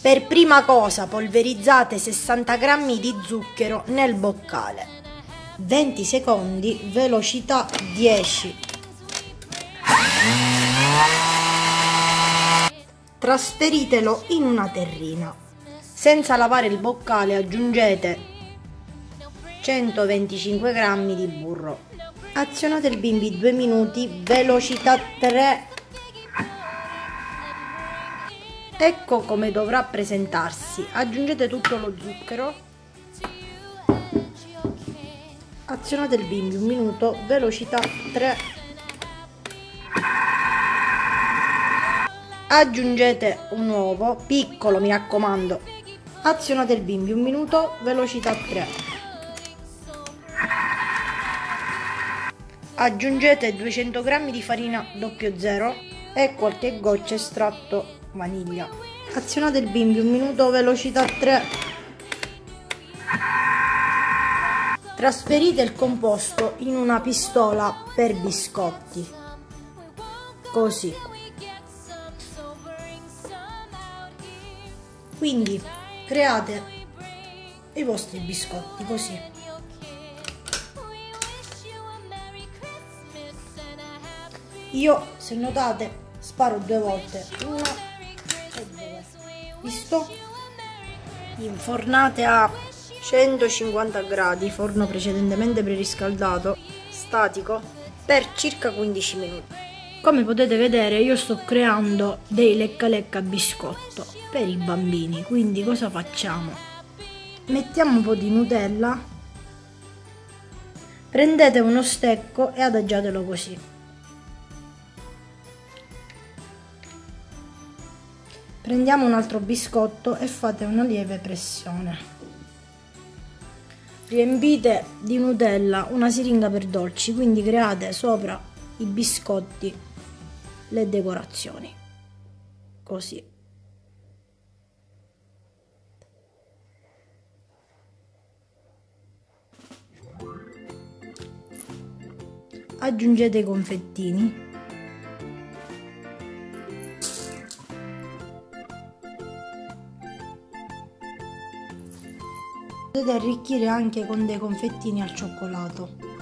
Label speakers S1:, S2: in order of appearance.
S1: Per prima cosa polverizzate 60 g di zucchero nel boccale. 20 secondi, velocità 10. Trasferitelo in una terrina. Senza lavare il boccale aggiungete 125 g di burro. Azionate il bimbi 2 minuti, velocità 3 Ecco come dovrà presentarsi. Aggiungete tutto lo zucchero. Azionate il bimbi un minuto, velocità 3. Aggiungete un uovo, piccolo mi raccomando. Azionate il bimbi un minuto, velocità 3. Aggiungete 200 g di farina 00 e qualche goccia estratto vaniglia. Azionate il bimbi un minuto, velocità 3. Trasferite il composto in una pistola per biscotti. Così. Quindi create i vostri biscotti così. Io, se notate, sparo due volte. Una visto? Infornate a 150 gradi, forno precedentemente preriscaldato, statico, per circa 15 minuti. Come potete vedere io sto creando dei lecca lecca biscotto per i bambini, quindi cosa facciamo? Mettiamo un po' di Nutella, prendete uno stecco e adagiatelo così. Prendiamo un altro biscotto e fate una lieve pressione. Riempite di Nutella una siringa per dolci, quindi create sopra i biscotti le decorazioni. Così. Aggiungete i confettini Potete arricchire anche con dei confettini al cioccolato.